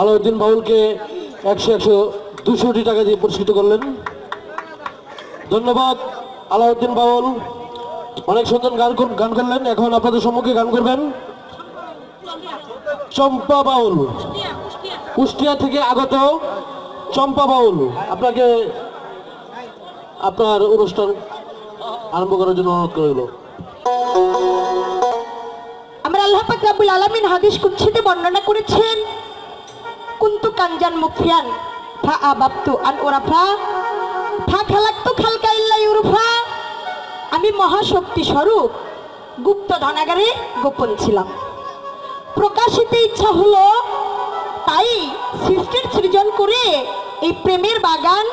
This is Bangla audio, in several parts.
আলাউদ্দিন বাউলকে একশো একশো দুশোটি টাকা দিয়ে পুরস্কৃত করলেন। ধন্যবাদ। আলাউদ্দিন বাউল, অনেক সুন্দর গান গান করলেন, এখন আপনাদের সম্মুখে গান করবেন। চম্পা বাউল, কুষ্টিয়া থেকে আগত চম্পা বাউল, আপনাকে আপনার অনুষ্ঠান আরম্ভ করার জন্য অনুরোধ করা আমরা আল্লাহ পাক আলামিন হাদিস কুদসিতে বর্ণনা করেছেন, কুনতু কানজান মুফিয়ান ফা আন ফা খালাকতু খালকা ইল্লা ইউরফা আমি মহাশক্তি স্বরূপ, গুপ্ত ধনাগারে গোপন ছিলাম। প্রকাশিতে ইচ্ছা হলো, তাই সৃষ্টির সৃজন করে এই প্রেমের বাগান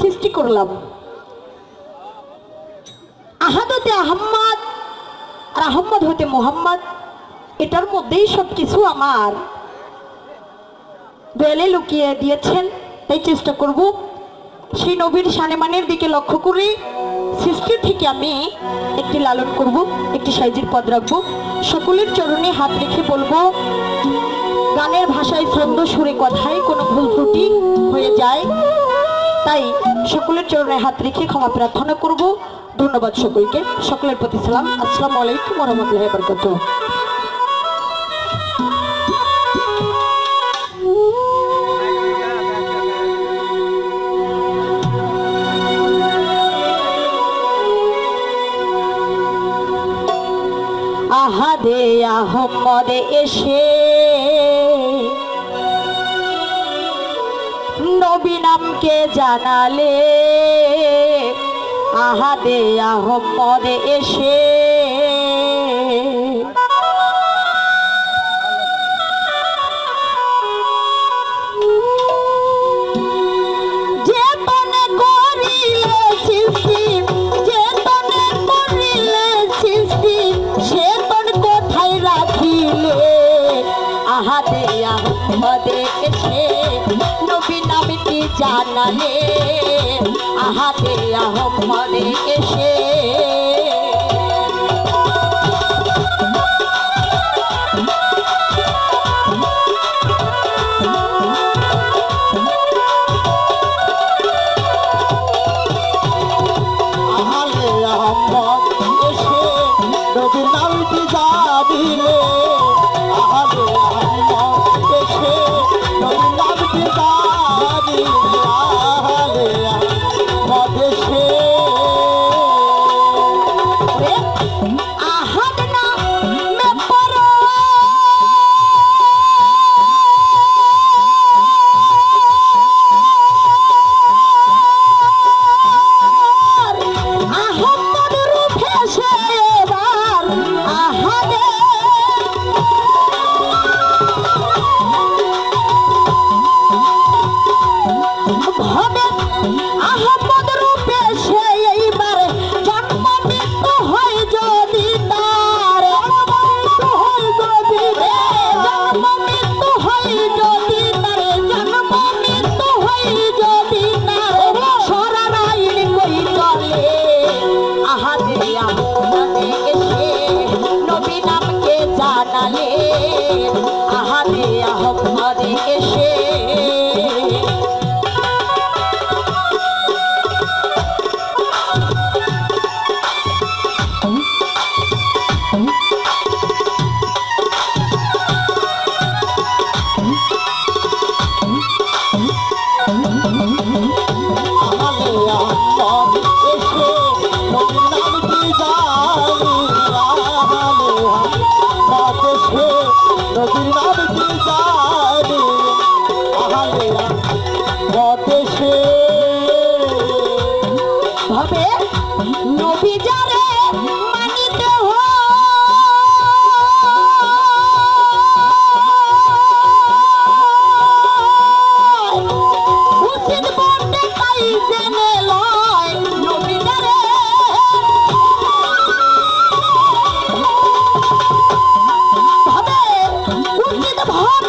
সৃষ্টি করলাম। আহাদতে আহম্মদ আর আহম্মদ হতে মোহাম্মদ, এটার মধ্যেই সব কিছু আমার। দয়ালে লুকিয়ে দিয়েছেন, তাই চেষ্টা করব সেই নবীর সানেমানের দিকে লক্ষ্য করে সৃষ্টি থেকে আমি একটি লালন করব, একটি সাইজের পদ রাখব। সকলের চরণে হাত রেখে বলব, গানের ভাষায় ছন্দ সুরে কথায় কোনো ভুল ত্রুটি হয়ে যায়। তাই সকলের চরণে হাত রেখে ক্ষমা প্রার্থনা করব। ধন্যবাদ সকলকে। সকলের প্রতি সালাম। আসসালামু আলাইকুম রহমতুল্লাহ বরকত আহম্মদে এসে নবী নামকে জানালে আহাদে আহম্মদে এসে আহমদে এসে নবী নামটি জানালে? আহাদে আহমদে এসে নবীর নামটি জানিলে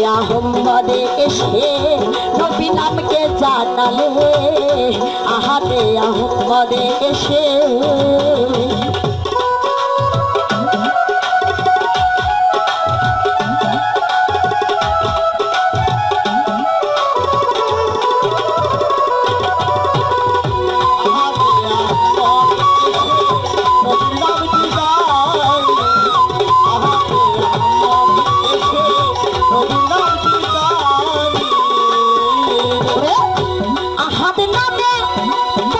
आया हम मरे इश्के नबी नाम के जानल है आहा दे हम मरे इश्के Mambo, mambo, mambo.